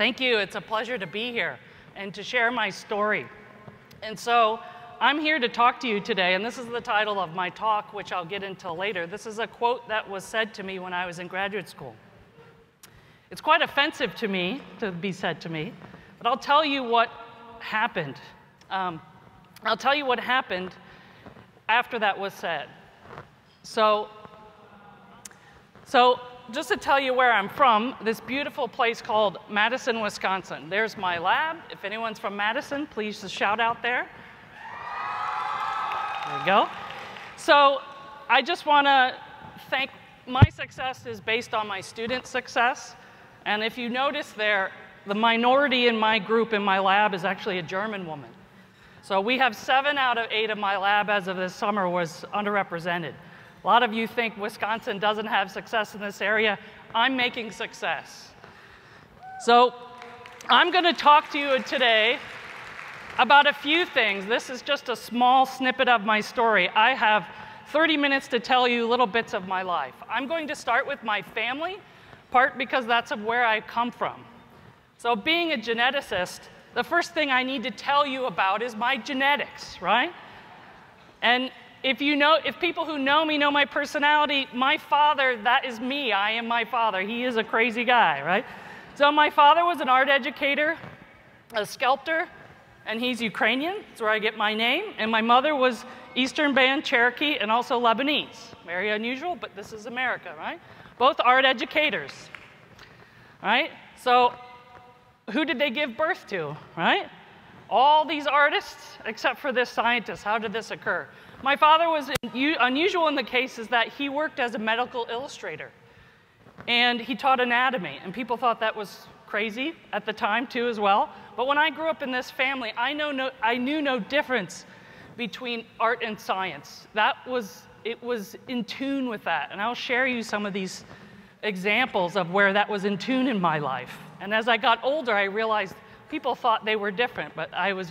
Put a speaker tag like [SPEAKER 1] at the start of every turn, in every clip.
[SPEAKER 1] Thank you. It's a pleasure to be here and to share my story. And so I'm here to talk to you today, and this is the title of my talk, which I'll get into later. This is a quote that was said to me when I was in graduate school. It's quite offensive to me to be said to me, but I'll tell you what happened. Um, I'll tell you what happened after that was said. So, so just to tell you where I'm from, this beautiful place called Madison, Wisconsin. There's my lab. If anyone's from Madison, please just shout out there. There you go. So I just want to thank my success is based on my student success. And if you notice there, the minority in my group in my lab is actually a German woman. So we have seven out of eight of my lab as of this summer was underrepresented. A lot of you think Wisconsin doesn't have success in this area. I'm making success. So I'm going to talk to you today about a few things. This is just a small snippet of my story. I have 30 minutes to tell you little bits of my life. I'm going to start with my family, part because that's where I come from. So being a geneticist, the first thing I need to tell you about is my genetics, right? And if you know, if people who know me know my personality, my father, that is me. I am my father. He is a crazy guy, right? So my father was an art educator, a sculptor, and he's Ukrainian. That's where I get my name. And my mother was Eastern Band Cherokee and also Lebanese. Very unusual, but this is America, right? Both art educators, right? So who did they give birth to, right? All these artists, except for this scientist. How did this occur? My father was unusual in the case is that he worked as a medical illustrator and he taught anatomy, and people thought that was crazy at the time too as well. But when I grew up in this family, I, know no, I knew no difference between art and science. That was, it was in tune with that, and I'll share you some of these examples of where that was in tune in my life. And as I got older, I realized people thought they were different, but I was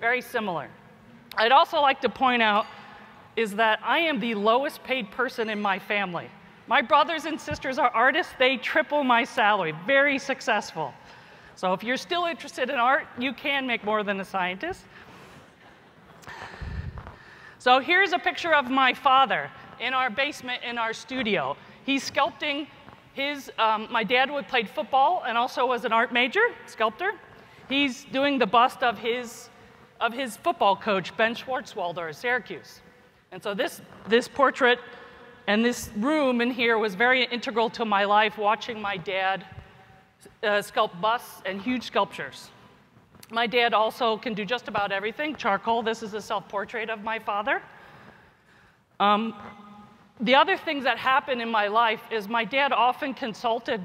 [SPEAKER 1] very similar. I'd also like to point out is that I am the lowest paid person in my family. My brothers and sisters are artists, they triple my salary, very successful. So if you're still interested in art, you can make more than a scientist. So here's a picture of my father in our basement in our studio. He's sculpting his, um, my dad would played football and also was an art major, sculptor. He's doing the bust of his, of his football coach, Ben Schwartzwalder at Syracuse. And so this, this portrait and this room in here was very integral to my life, watching my dad uh, sculpt busts and huge sculptures. My dad also can do just about everything. Charcoal, this is a self-portrait of my father. Um, the other things that happened in my life is my dad often consulted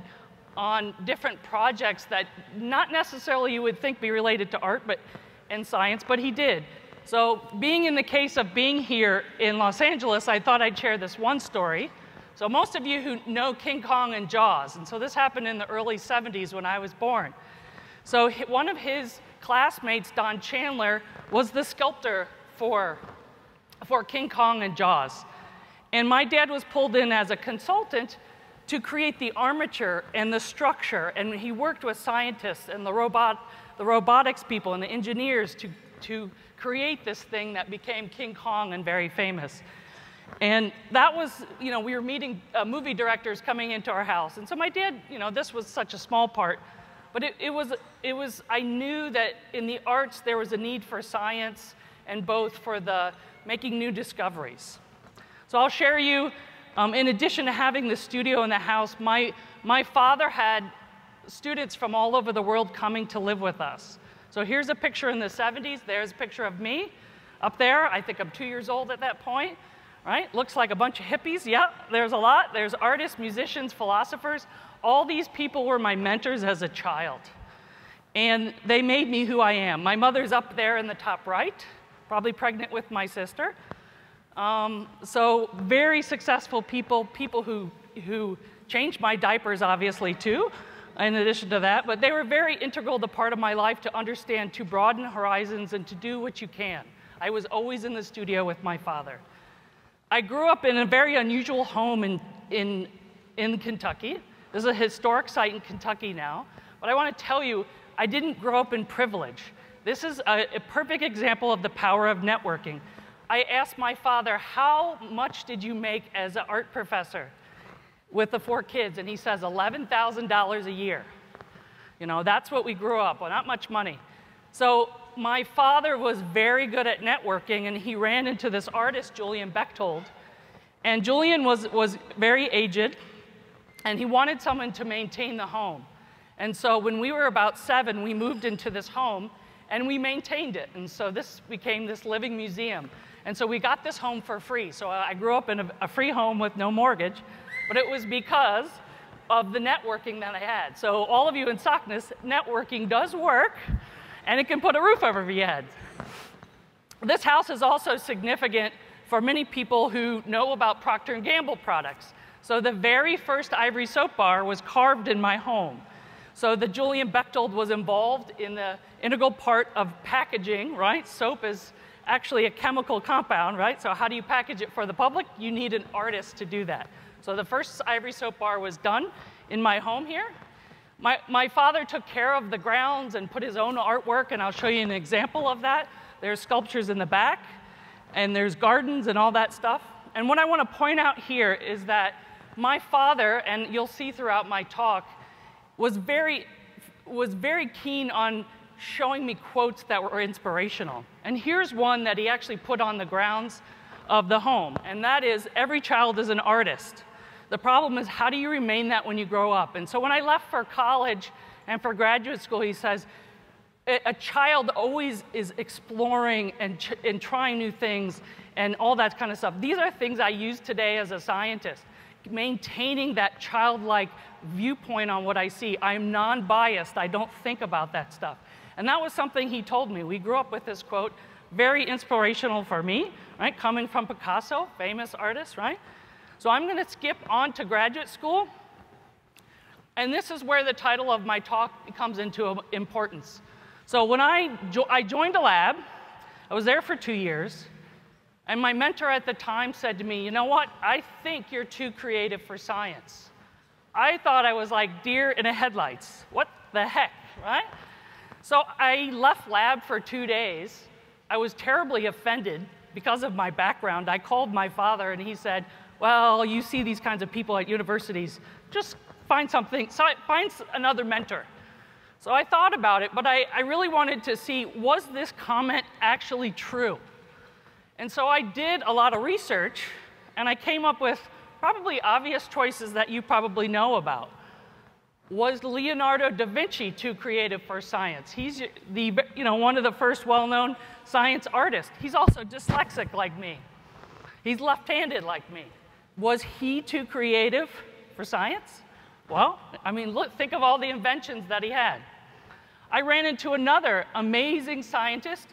[SPEAKER 1] on different projects that not necessarily you would think be related to art but and science, but he did. So, being in the case of being here in Los Angeles, I thought I'd share this one story. So, most of you who know King Kong and Jaws, and so this happened in the early 70s when I was born. So, one of his classmates, Don Chandler, was the sculptor for, for King Kong and Jaws. And my dad was pulled in as a consultant to create the armature and the structure, and he worked with scientists and the, robot, the robotics people and the engineers to, to create this thing that became King Kong and very famous. And that was, you know, we were meeting uh, movie directors coming into our house. And so my dad, you know, this was such a small part, but it, it, was, it was, I knew that in the arts there was a need for science and both for the making new discoveries. So I'll share you, um, in addition to having the studio in the house, my, my father had students from all over the world coming to live with us. So here's a picture in the 70s. There's a picture of me up there. I think I'm two years old at that point, right? Looks like a bunch of hippies. Yeah, there's a lot. There's artists, musicians, philosophers. All these people were my mentors as a child. And they made me who I am. My mother's up there in the top right, probably pregnant with my sister. Um, so very successful people, people who, who changed my diapers, obviously, too in addition to that, but they were very integral to part of my life to understand, to broaden horizons, and to do what you can. I was always in the studio with my father. I grew up in a very unusual home in, in, in Kentucky. This is a historic site in Kentucky now. But I want to tell you, I didn't grow up in privilege. This is a, a perfect example of the power of networking. I asked my father, How much did you make as an art professor with the four kids? And he says, $11,000 a year. You know, that's what we grew up with, not much money. So my father was very good at networking, and he ran into this artist, Julian Bechtold. And Julian was, was very aged, and he wanted someone to maintain the home. And so when we were about seven, we moved into this home, and we maintained it. And so this became this living museum. And so we got this home for free. So I grew up in a, a free home with no mortgage, but it was because of the networking that I had. So all of you in SACNAS, networking does work, and it can put a roof over your head. This house is also significant for many people who know about Procter & Gamble products. So the very first ivory soap bar was carved in my home. So the Julian Bechtold was involved in the integral part of packaging, right? Soap is actually a chemical compound, right? So how do you package it for the public? You need an artist to do that. So the first ivory soap bar was done in my home here. My, my father took care of the grounds and put his own artwork, and I'll show you an example of that. There's sculptures in the back, and there's gardens and all that stuff. And what I want to point out here is that my father, and you'll see throughout my talk, was very, was very keen on showing me quotes that were inspirational. And here's one that he actually put on the grounds of the home, and that is every child is an artist. The problem is, how do you remain that when you grow up? And so when I left for college and for graduate school, he says, a child always is exploring and, and trying new things and all that kind of stuff. These are things I use today as a scientist maintaining that childlike viewpoint on what I see. I'm non biased, I don't think about that stuff. And that was something he told me. We grew up with this quote, very inspirational for me, right? Coming from Picasso, famous artist, right? So I'm going to skip on to graduate school. And this is where the title of my talk comes into importance. So when I, jo I joined a lab, I was there for two years, and my mentor at the time said to me, You know what? I think you're too creative for science. I thought I was like deer in the headlights. What the heck, right? So I left lab for two days. I was terribly offended because of my background. I called my father and he said, Well, you see these kinds of people at universities, just find something, find another mentor. So I thought about it, but I, I really wanted to see was this comment actually true? And so I did a lot of research and I came up with probably obvious choices that you probably know about. Was Leonardo da Vinci too creative for science? He's the, you know, one of the first well-known science artists. He's also dyslexic like me. He's left-handed like me. Was he too creative for science? Well, I mean, look, think of all the inventions that he had. I ran into another amazing scientist,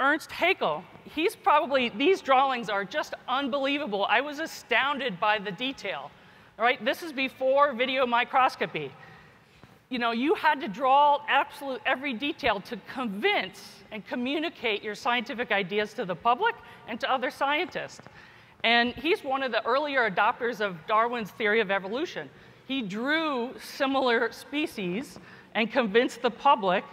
[SPEAKER 1] Ernst Haeckel. He's probably, these drawings are just unbelievable. I was astounded by the detail. All right, this is before video microscopy. You know, you had to draw absolute every detail to convince and communicate your scientific ideas to the public and to other scientists. And he's one of the earlier adopters of Darwin's theory of evolution. He drew similar species and convinced the public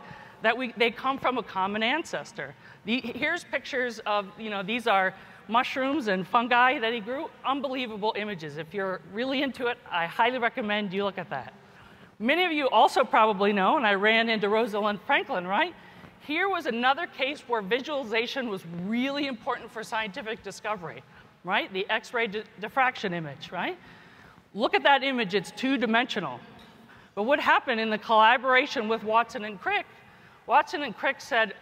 [SPEAKER 1] that we, they come from a common ancestor. The, here's pictures of, you know, these are mushrooms and fungi that he grew. Unbelievable images. If you're really into it, I highly recommend you look at that. Many of you also probably know, and I ran into Rosalind Franklin, right? Here was another case where visualization was really important for scientific discovery, right? The X-ray di diffraction image, right? Look at that image, it's two-dimensional. But what happened in the collaboration with Watson and Crick, Watson and Crick said,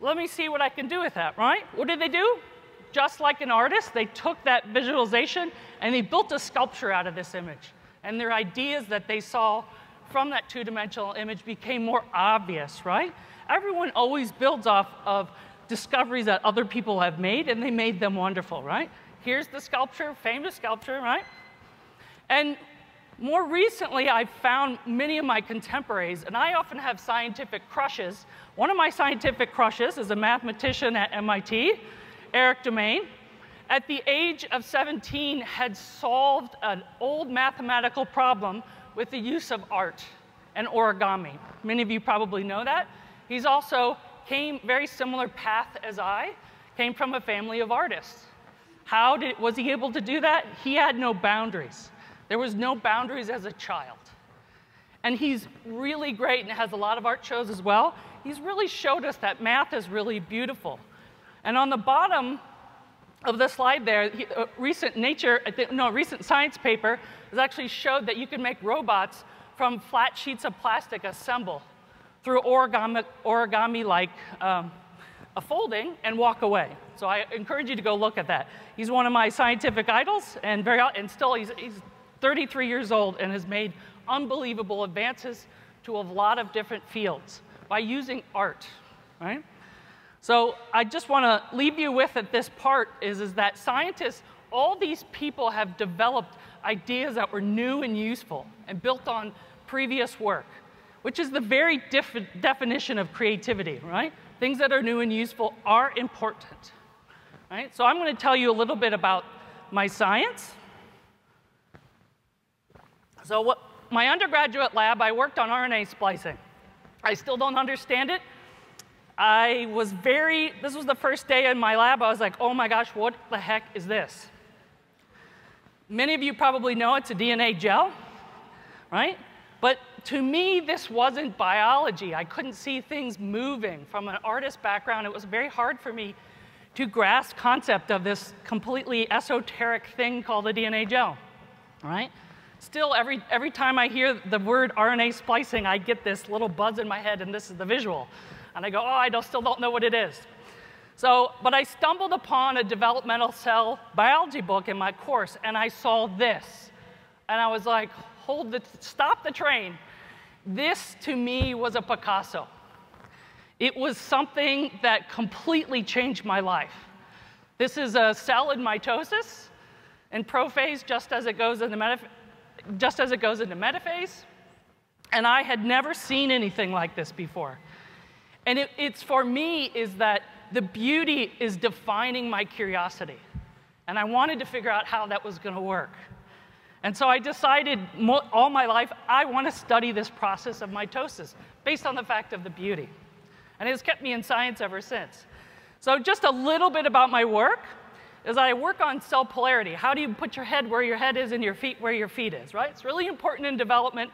[SPEAKER 1] let me see what I can do with that, right? What did they do? just like an artist, they took that visualization and they built a sculpture out of this image. And their ideas that they saw from that two dimensional image became more obvious, right? Everyone always builds off of discoveries that other people have made, and they made them wonderful, right? Here's the sculpture, famous sculpture, right? And more recently, I've found many of my contemporaries, and I often have scientific crushes. One of my scientific crushes is a mathematician at MIT Erik Demaine, at the age of 17, had solved an old mathematical problem with the use of art. and origami. Many of you probably know that. He's also came very similar path as I, came from a family of artists. How did, was he able to do that? He had no boundaries. There was no boundaries as a child. And he's really great and has a lot of art shows as well. He's really showed us that math is really beautiful. And on the bottom of the slide there, he, a recent Nature, no, recent science paper has actually showed that you can make robots from flat sheets of plastic assemble through origami, origami like um, a folding and walk away. So I encourage you to go look at that. He's one of my scientific idols, and very and still he's, he's 33 years old and has made unbelievable advances to a lot of different fields by using art, right? So I just want to leave you with at this part is, is that scientists, all these people have developed ideas that were new and useful and built on previous work, which is the very definition of creativity, right? Things that are new and useful are important, right? So I'm going to tell you a little bit about my science. So what, my undergraduate lab, I worked on RNA splicing. I still don't understand it. I was very, this was the first day in my lab, I was like, oh my gosh, what the heck is this? Many of you probably know it's a DNA gel, right? But to me, this wasn't biology. I couldn't see things moving. From an artist background, it was very hard for me to grasp concept of this completely esoteric thing called the DNA gel, right? Still, every, every time I hear the word RNA splicing, I get this little buzz in my head, and this is the visual. And I go, oh, I don't, still don't know what it is. So, but I stumbled upon a developmental cell biology book in my course, and I saw this. And I was like, hold the, stop the train. This to me was a Picasso. It was something that completely changed my life. This is a cell in mitosis and prophase just as it goes into metaph- just as it goes into metaphase. And I had never seen anything like this before. And it, it's for me is that the beauty is defining my curiosity. And I wanted to figure out how that was going to work. And so I decided all my life, I want to study this process of mitosis based on the fact of the beauty. And it's kept me in science ever since. So just a little bit about my work is I work on cell polarity. How do you put your head where your head is and your feet where your feet is, right? It's really important in development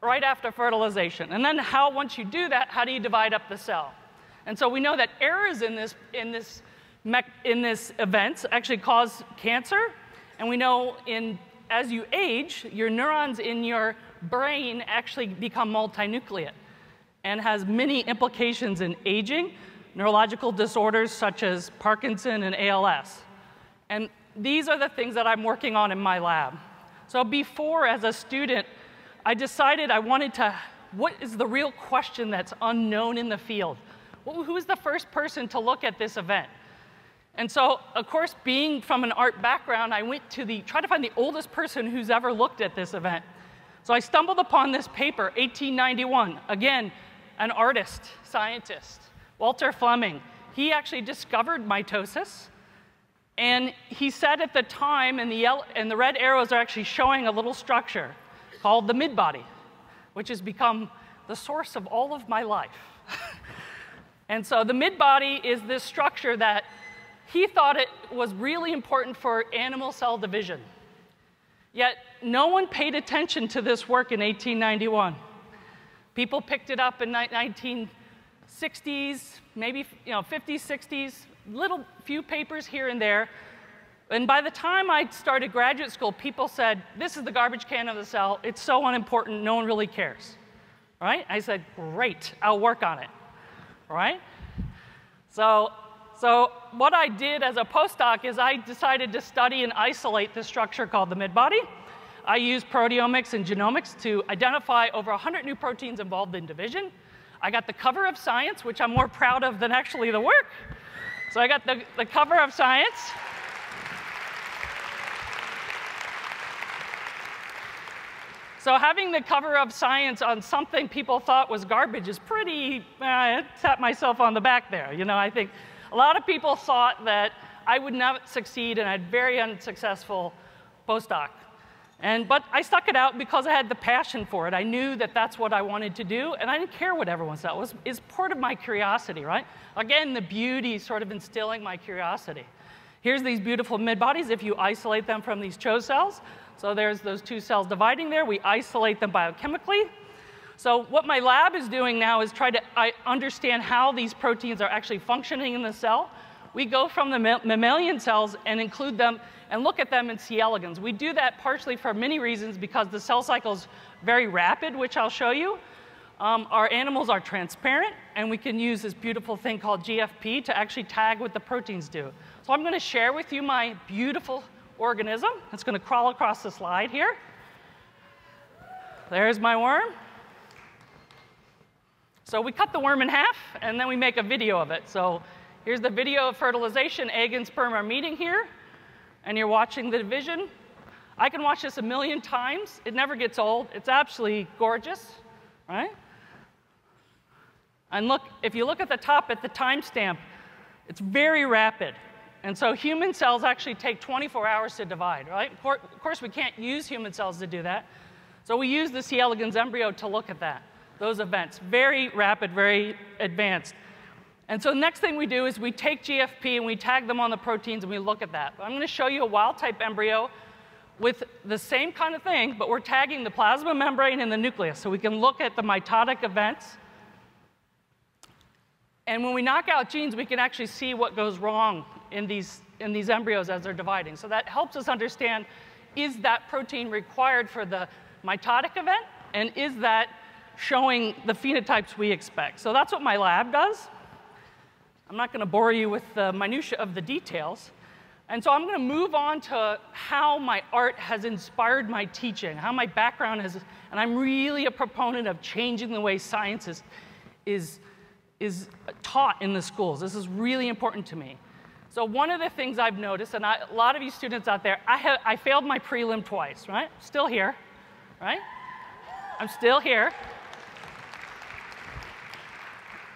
[SPEAKER 1] right after fertilization. And then how, once you do that, how do you divide up the cell? And so we know that errors in this, in this, in this event actually cause cancer. And we know in as you age, your neurons in your brain actually become multinucleate and has many implications in aging, neurological disorders such as Parkinson and ALS. And these are the things that I'm working on in my lab. So before, as a student, I decided I wanted to, what is the real question that's unknown in the field? Who is the first person to look at this event? And so, of course, being from an art background, I went to the, try to find the oldest person who's ever looked at this event. So I stumbled upon this paper, 1891. Again, an artist, scientist, Walther Flemming. He actually discovered mitosis. And he said at the time, and the, yellow, and the red arrows are actually showing a little structure called the midbody, which has become the source of all of my life. and so the midbody is this structure that he thought it was really important for animal cell division. Yet no one paid attention to this work in 1891. People picked it up in 1960s, maybe you know 50s, 60s, little few papers here and there. And by the time I started graduate school, people said, "This is the garbage can of the cell. It's so unimportant. No one really cares." Right? I said, "Great. I'll work on it." Right? So so what I did as a postdoc is I decided to study and isolate this structure called the midbody. I used proteomics and genomics to identify over 100 new proteins involved in division. I got the cover of Science, which I'm more proud of than actually the work. So I got the, the cover of Science. So having the cover of Science on something people thought was garbage is pretty, uh, I tap myself on the back there. You know, I think a lot of people thought that I would not succeed and I had very unsuccessful postdoc. And, but I stuck it out because I had the passion for it. I knew that that's what I wanted to do, and I didn't care what everyone said. It was is part of my curiosity, right? Again, the beauty sort of instilling my curiosity. Here's these beautiful mid-bodies if you isolate them from these CHO cells. So there's those two cells dividing there. We isolate them biochemically. So what my lab is doing now is try to understand how these proteins are actually functioning in the cell. We go from the mammalian cells and include them and look at them in C. elegans. We do that partially for many reasons because the cell cycle is very rapid, which I'll show you. Um, our animals are transparent, and we can use this beautiful thing called GFP to actually tag what the proteins do. So I'm going to share with you my beautiful organism. It's going to crawl across the slide here. There's my worm. So we cut the worm in half, and then we make a video of it. So here's the video of fertilization. Egg and sperm are meeting here and you're watching the division, I can watch this a million times. It never gets old. It's absolutely gorgeous, right? And look, if you look at the top at the timestamp, it's very rapid. And so human cells actually take 24 hours to divide, right? Of course, we can't use human cells to do that. So we use the C. elegans embryo to look at that, those events. Very rapid, very advanced. And so the next thing we do is we take GFP and we tag them on the proteins and we look at that. I'm going to show you a wild type embryo with the same kind of thing, but we're tagging the plasma membrane and the nucleus so we can look at the mitotic events. And when we knock out genes, we can actually see what goes wrong in these, in these embryos as they're dividing. So that helps us understand is that protein required for the mitotic event? And is that showing the phenotypes we expect? So that's what my lab does. I'm not going to bore you with the minutiae of the details. And so I'm going to move on to how my art has inspired my teaching, how my background has, and I'm really a proponent of changing the way science is, is, is taught in the schools. This is really important to me. So one of the things I've noticed, and I, a lot of you students out there, I, have, I failed my prelim twice, right? Still here, right? I'm still here.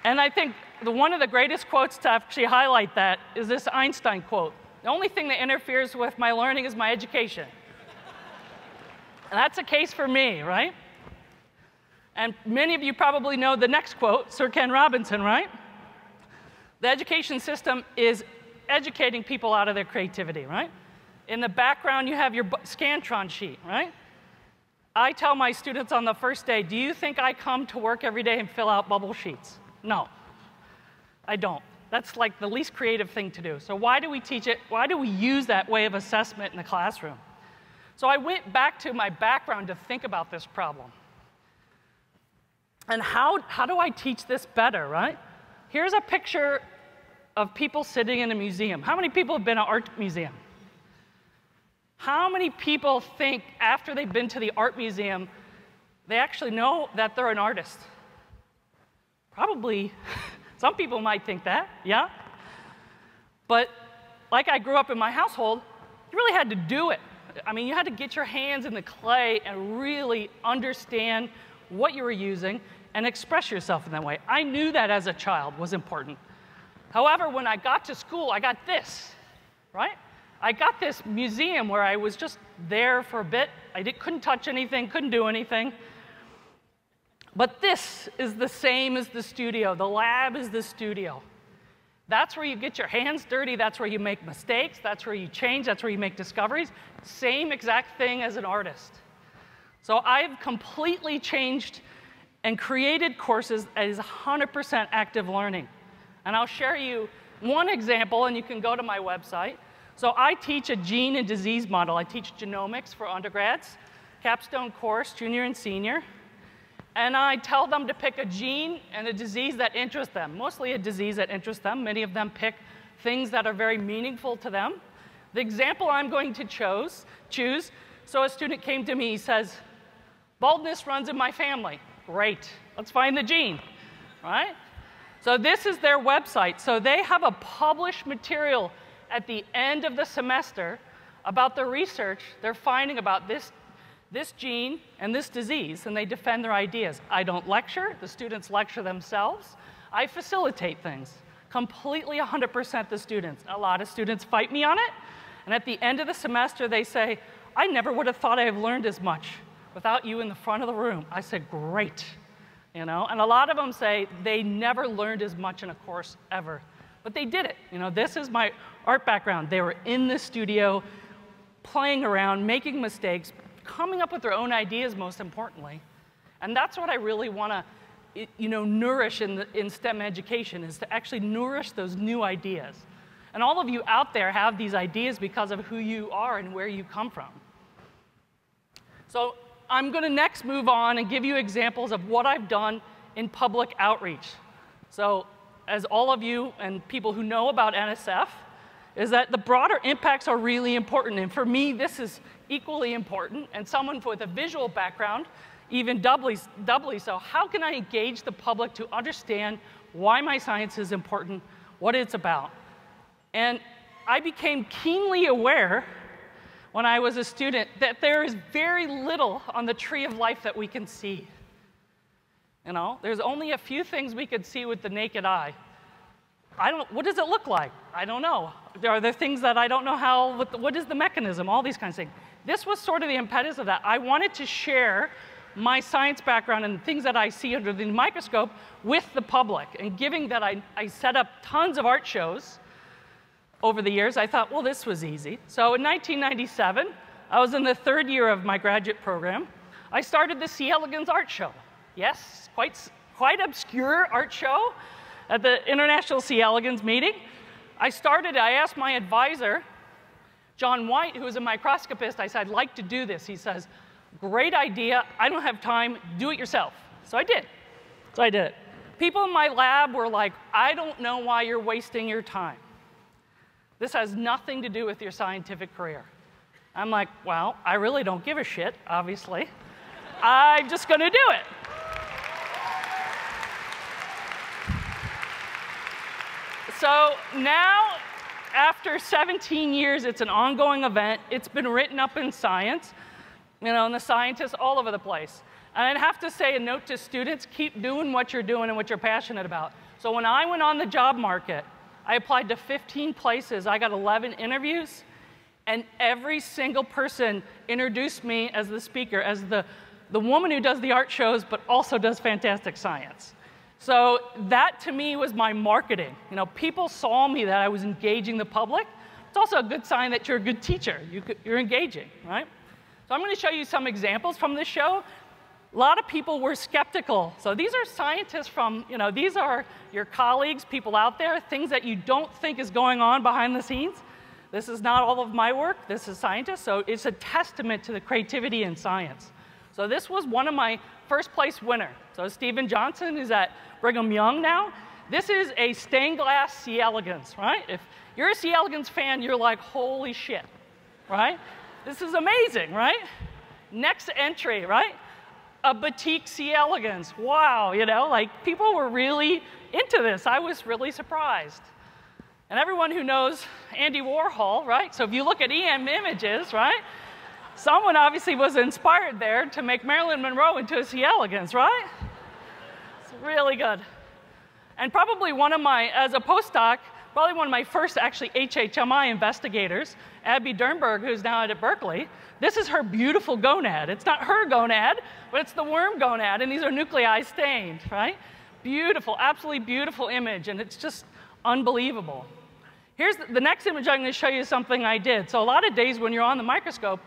[SPEAKER 1] And I think the, one of the greatest quotes to actually highlight that is this Einstein quote. The only thing that interferes with my learning is my education. and that's a case for me, right? And many of you probably know the next quote, Sir Ken Robinson, right? The education system is educating people out of their creativity, right? In the background, you have your Scantron sheet, right? I tell my students on the first day, do you think I come to work every day and fill out bubble sheets? No. I don't. That's like the least creative thing to do. So why do we teach it? Why do we use that way of assessment in the classroom? So I went back to my background to think about this problem. And how, how do I teach this better, right? Here's a picture of people sitting in a museum. How many people have been to an art museum? How many people think after they've been to the art museum, they actually know that they're an artist? Probably Some people might think that, yeah? But like I grew up in my household, you really had to do it. I mean, you had to get your hands in the clay and really understand what you were using and express yourself in that way. I knew that as a child was important. However, when I got to school, I got this, right? I got this museum where I was just there for a bit. I couldn't touch anything, couldn't do anything. But this is the same as the studio. The lab is the studio. That's where you get your hands dirty. That's where you make mistakes. That's where you change. That's where you make discoveries. Same exact thing as an artist. So I've completely changed and created courses that is 100% active learning. And I'll share you one example, and you can go to my website. So I teach a gene and disease model. I teach genomics for undergrads, capstone course, junior and senior and I tell them to pick a gene and a disease that interests them, mostly a disease that interests them. Many of them pick things that are very meaningful to them. The example I'm going to chose, choose, so a student came to me, he says, baldness runs in my family. Great, let's find the gene, right? So this is their website. So they have a published material at the end of the semester about the research they're finding about this this gene and this disease, and they defend their ideas. I don't lecture, the students lecture themselves. I facilitate things, completely 100% the students. A lot of students fight me on it, and at the end of the semester, they say, I never would have thought I have learned as much without you in the front of the room. I said, Great. You know, and a lot of them say they never learned as much in a course ever, but they did it. You know, this is my art background. They were in the studio, playing around, making mistakes, coming up with their own ideas, most importantly. And that's what I really want to, you know, nourish in, the, in STEM education, is to actually nourish those new ideas. And all of you out there have these ideas because of who you are and where you come from. So I'm going to next move on and give you examples of what I've done in public outreach. So as all of you and people who know about NSF, is that the broader impacts are really important. And for me, this is equally important. And someone with a visual background, even doubly, doubly so. How can I engage the public to understand why my science is important, what it's about? And I became keenly aware when I was a student that there is very little on the tree of life that we can see. You know, there's only a few things we could see with the naked eye. I don't, what does it look like? I don't know. Are there things that I don't know how, what, what is the mechanism, all these kinds of things. This was sort of the impetus of that. I wanted to share my science background and things that I see under the microscope with the public. And given that I, I set up tons of art shows, over the years, I thought, well, this was easy. So in 1997, I was in the third year of my graduate program. I started the C. elegans art show. Yes, quite, quite obscure art show at the International C. elegans meeting. I started, I asked my advisor, John White, who is a microscopist, I said, I'd like to do this. He says, great idea, I don't have time, do it yourself. So I did. So I did it. People in my lab were like, I don't know why you're wasting your time. This has nothing to do with your scientific career. I'm like, well, I really don't give a shit, obviously. I'm just going to do it. So now, after 17 years, it's an ongoing event. It's been written up in science, you know, and the scientists all over the place. And I'd have to say a note to students keep doing what you're doing and what you're passionate about. So when I went on the job market, I applied to 15 places. I got 11 interviews, and every single person introduced me as the speaker, as the, the woman who does the art shows, but also does fantastic science. So that to me was my marketing. You know, people saw me that I was engaging the public. It's also a good sign that you're a good teacher. You, you're engaging, right? So I'm going to show you some examples from this show a lot of people were skeptical. So these are scientists from, you know, these are your colleagues, people out there, things that you don't think is going on behind the scenes. This is not all of my work, this is scientists, so it's a testament to the creativity in science. So this was one of my first place winner. So Stephen Johnson is at Brigham Young now. This is a stained glass C. elegans, right? If you're a C. elegans fan, you're like, holy shit, right? This is amazing, right? Next entry, right? a Batik C. elegans. Wow, you know, like people were really into this. I was really surprised. And everyone who knows Andy Warhol, right? So if you look at EM images, right? Someone obviously was inspired there to make Marilyn Monroe into a C. elegans, right? It's really good. And probably one of my, as a postdoc, probably one of my first actually HHMI investigators, Abby Dernburg, who's now at Berkeley, this is her beautiful gonad. It's not her gonad, but it's the worm gonad, and these are nuclei stained, right? Beautiful, absolutely beautiful image, and it's just unbelievable. Here's the, the next image I'm going to show you something I did. So a lot of days when you're on the microscope,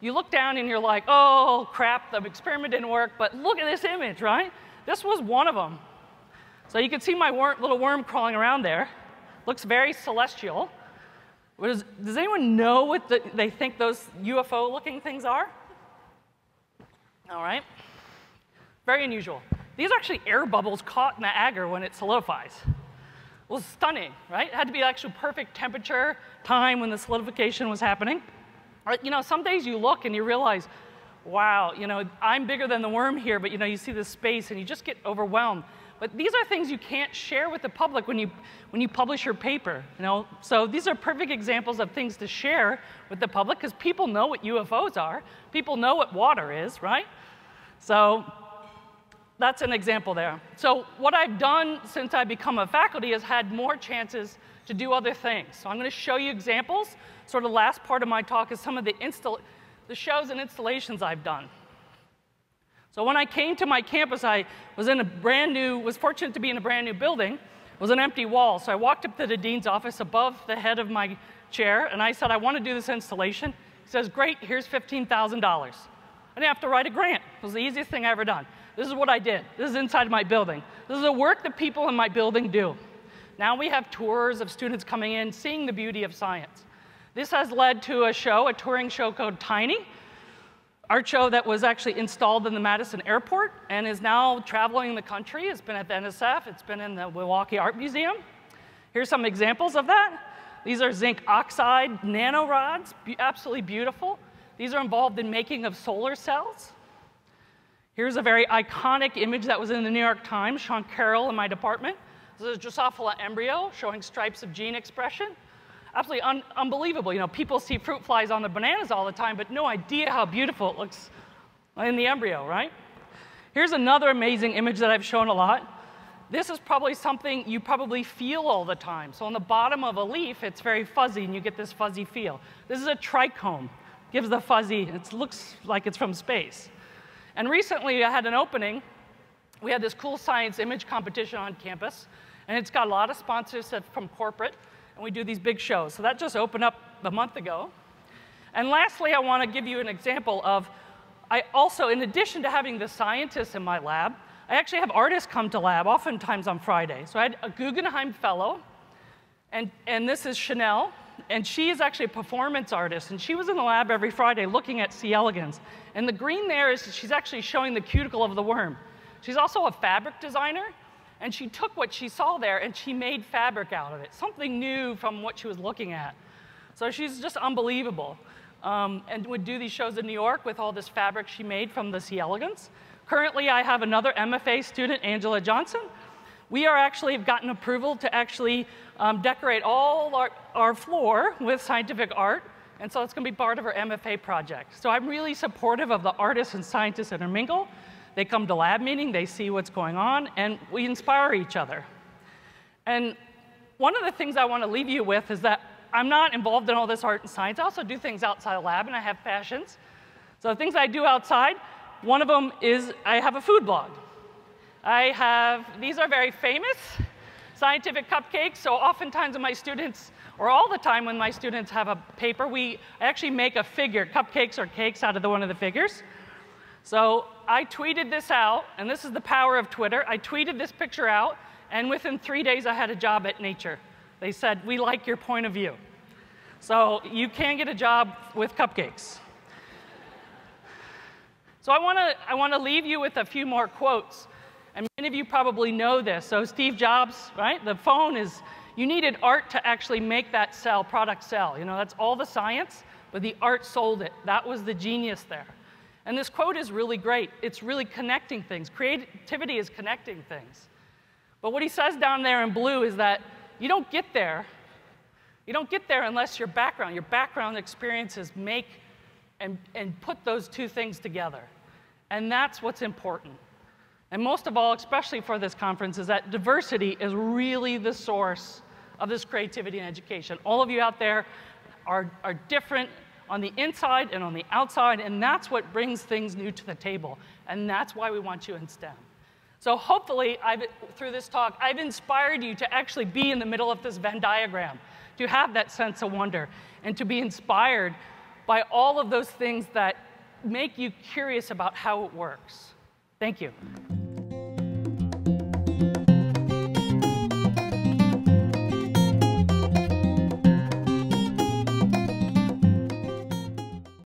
[SPEAKER 1] you look down and you're like, oh, crap, the experiment didn't work, but look at this image, right? This was one of them. So you can see my little worm crawling around there. Looks very celestial. Does, does anyone know what the, they think those UFO looking things are? All right. Very unusual. These are actually air bubbles caught in the agar when it solidifies. It was stunning, right? It had to be actual perfect temperature, time when the solidification was happening. You know, some days you look and you realize, wow, you know, I'm bigger than the worm here, but you know, you see the space and you just get overwhelmed. But these are things you can't share with the public when you, when you publish your paper. You know? So these are perfect examples of things to share with the public because people know what UFOs are. People know what water is, right? So that's an example there. So what I've done since I've become a faculty is had more chances to do other things. So I'm going to show you examples. Sort of the last part of my talk is some of the, the shows and installations I've done. So when I came to my campus, I was in a brand new, was fortunate to be in a brand new building. It was an empty wall. So I walked up to the dean's office above the head of my chair, and I said, I want to do this installation. He says, great, here's $15,000. I didn't have to write a grant. It was the easiest thing I ever done. This is what I did. This is inside my building. This is the work that people in my building do. Now we have tours of students coming in, seeing the beauty of science. This has led to a show, a touring show called Tiny, art show that was actually installed in the Madison airport and is now traveling the country. It's been at the NSF, it's been in the Milwaukee Art Museum. Here's some examples of that. These are zinc oxide nanorods, absolutely beautiful. These are involved in making of solar cells. Here's a very iconic image that was in the New York Times, Sean Carroll in my department. This is a Drosophila embryo showing stripes of gene expression absolutely un unbelievable. You know, people see fruit flies on the bananas all the time, but no idea how beautiful it looks in the embryo, right? Here's another amazing image that I've shown a lot. This is probably something you probably feel all the time. So on the bottom of a leaf, it's very fuzzy, and you get this fuzzy feel. This is a trichome. Gives the fuzzy, it looks like it's from space. And recently I had an opening. We had this cool science image competition on campus, and it's got a lot of sponsors from corporate and we do these big shows. So that just opened up a month ago. And lastly, I want to give you an example of, I also, in addition to having the scientists in my lab, I actually have artists come to lab, oftentimes on Friday. So I had a Guggenheim Fellow, and, and this is Chanel, and she is actually a performance artist, and she was in the lab every Friday looking at C. elegans. And the green there is she's actually showing the cuticle of the worm. She's also a fabric designer, and she took what she saw there and she made fabric out of it, something new from what she was looking at. So she's just unbelievable. Um, and would do these shows in New York with all this fabric she made from the C. elegans. Currently, I have another MFA student, Angela Johnson. We are actually have gotten approval to actually um, decorate all our, our floor with scientific art, and so it's going to be part of our MFA project. So I'm really supportive of the artists and scientists that are intermingle. They come to lab meeting, they see what's going on, and we inspire each other. And one of the things I want to leave you with is that I'm not involved in all this art and science. I also do things outside the lab, and I have passions. So the things I do outside, one of them is I have a food blog. I have, these are very famous scientific cupcakes, so oftentimes when my students, or all the time when my students have a paper, we actually make a figure. Cupcakes or cakes out of the, one of the figures. So I tweeted this out, and this is the power of Twitter. I tweeted this picture out, and within three days, I had a job at Nature. They said, We like your point of view. So you can get a job with cupcakes. So I want to I want to leave you with a few more quotes. And many of you probably know this. So Steve Jobs, right? The phone is you needed art to actually make that sell, product sell. You know, that's all the science, but the art sold it. That was the genius there. And this quote is really great. It's really connecting things. Creativity is connecting things. But what he says down there in blue is that you don't get there. You don't get there unless your background, your background experiences make and, and put those two things together. And that's what's important. And most of all, especially for this conference, is that diversity is really the source of this creativity and education. All of you out there are, are different on the inside and on the outside, and that's what brings things new to the table. And that's why we want you in STEM. So hopefully, I've, through this talk, I've inspired you to actually be in the middle of this Venn diagram, to have that sense of wonder, and to be inspired by all of those things that make you curious about how it works. Thank you.